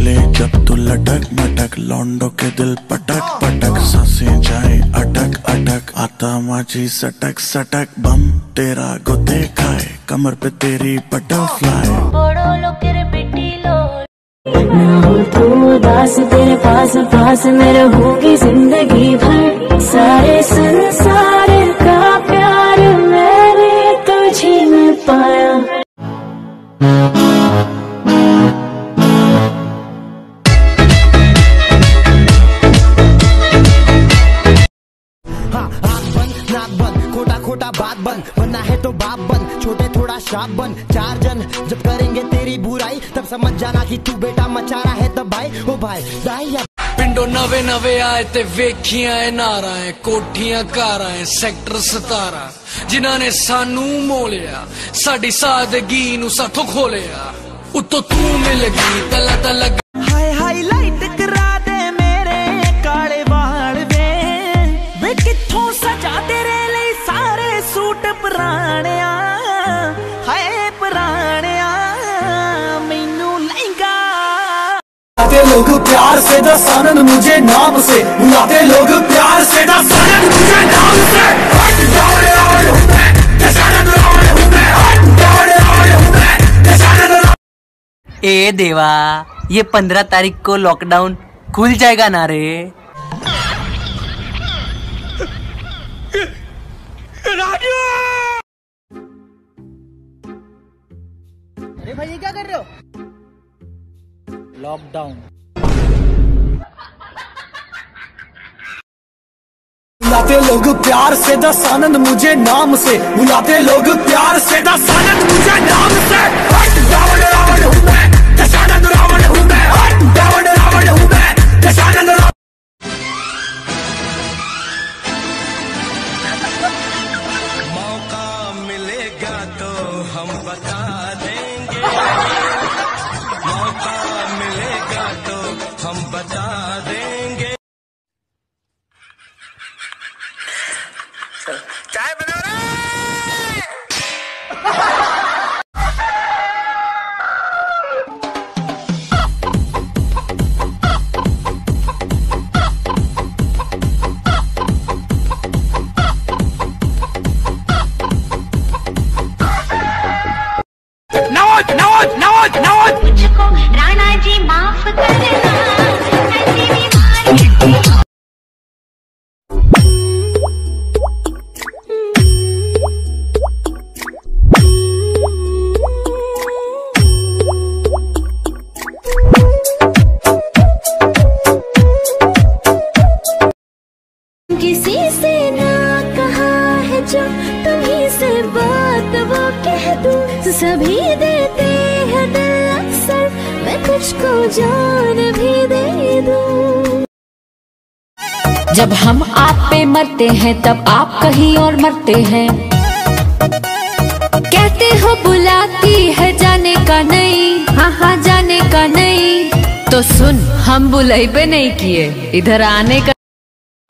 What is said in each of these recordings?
चले जब तू लटक मटक लौंडो के दिल पटक पटक साँसें जाए अटक अटक आता माझी सटक सटक बम तेरा गुदे खाए कमर पे तेरी बटरफ्लाई बड़ो लोकेर बेटी लो। ना हो तू उदास तेरे पास पास मैं रहूँगी ज़िंदगी भर। सारे संसार खोटा खोटा बात बंद बनना है तो बाप बन छोटे थोड़ा शाप बन चार जन जब करेंगे तेरी बुराई तब समझ जाना कि तू बेटा मचा रहा है तब भाई ओ भाई दाई या ਪਿੰਡੋਂ ਨਵੇਂ ਨਵੇਂ ਆਏ ਤੇ ਵੇਖੀਆਂ ਐ ਨਾਰਾਂ ਐ ਕੋਠੀਆਂ ਕਾਰਾਂ ਐ ਸੈਕਟਰ 17 ਜਿਨ੍ਹਾਂ ਨੇ ਸਾਨੂੰ ਮੋਲਿਆ ਸਾਡੀ ਸਾਦਗੀ ਨੂੰ ਸਾਥੋਂ ਖੋਲਿਆ ਉੱਤੋਂ ਤੂੰ ਮਿਲ ਗਈ ਪਹਿਲਾਂ ਤਾਂ ਲੱਗ ਹਾਏ लोग प्यार से दस आनंद मुझे नाम से। बुलाते लोग प्यार से दस आनंद मुझे नाम से। हट जाओ हूँ हूँ हूँ ए देवा ये पंद्रह तारीख को लॉकडाउन खुल जाएगा ना रे? अरे भाई ये क्या कर रहे हो? लॉकडाउन बुलाते लोग प्यार से, दस आनंद मुझे नाम से। बुलाते लोग प्यार से, दस आनंद मुझे नाम से। मौका मिलेगा तो हम बता देंगे। मौका मिलेगा तो हम बता सभी देते हैं दिल अक्सर। मैं कुछ को जान भी दे दूँ। जब हम आप पे मरते हैं, तब आप कहीं और मरते हैं। कहते हो बुलाती है जाने का नहीं हाँ हाँ जाने का नहीं। तो सुन, हम बुलाई पे नहीं किए, इधर आने का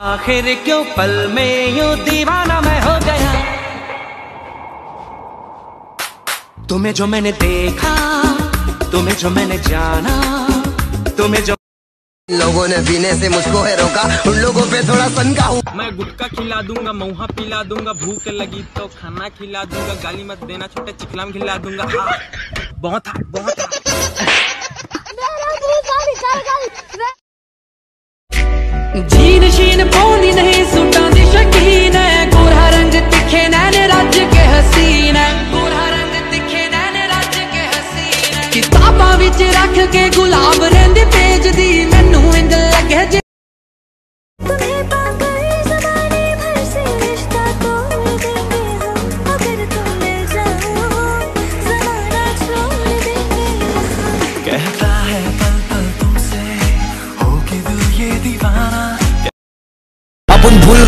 आखिर क्यों पल में यूँ दीवाना मैं तुम्हें जो मैंने देखा तुम्हें जो मैंने जाना तुम्हें जो लोगों ने पीने से मुझको है रोका उन लोगों पे थोड़ा सनका हूँ मैं गुटखा खिला दूँगा मऊहा पिला दूँगा भूख लगी तो खाना खिला दूँगा गाली मत देना छोटे चिकलाम खिला दूँगा। आ, बहुत हाथ बहुत हाथ। जीन शीन रिश्ता तोड़ देंगे हम अगर तुम मिल जाओ जमाना छोड़ देंगे हम कहता है पल पल तुमसे होगी दिल ये दीवाना। अपन भूल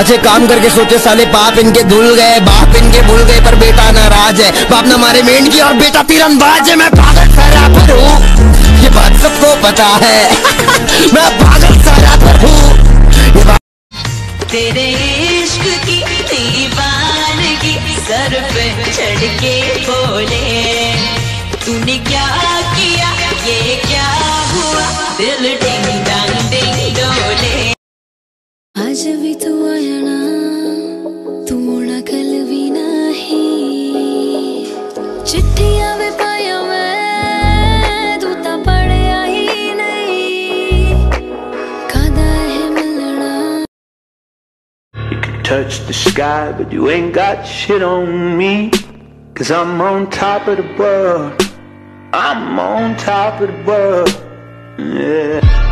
अच्छे काम करके सोचे साले बाप इनके धुल गए बाप इनके भूल गए पर बेटा नाराज़ है। बाप न मारे मेंढ की और बेटा तीरंदाज है मैं पागल सारा पर हूँ। ये बात सबको पता है। मैं पागल सारा पर हूँ। तेरे इश्क की दीवानगी सर पे चढ़ के बोले तूने क्या किया? ये क्या हुआ? दिल डिंग डांग डिंग डोले आज भी तू touch the sky, but you ain't got shit on me. Cause I'm on top of the world. I'm on top of the world. Yeah.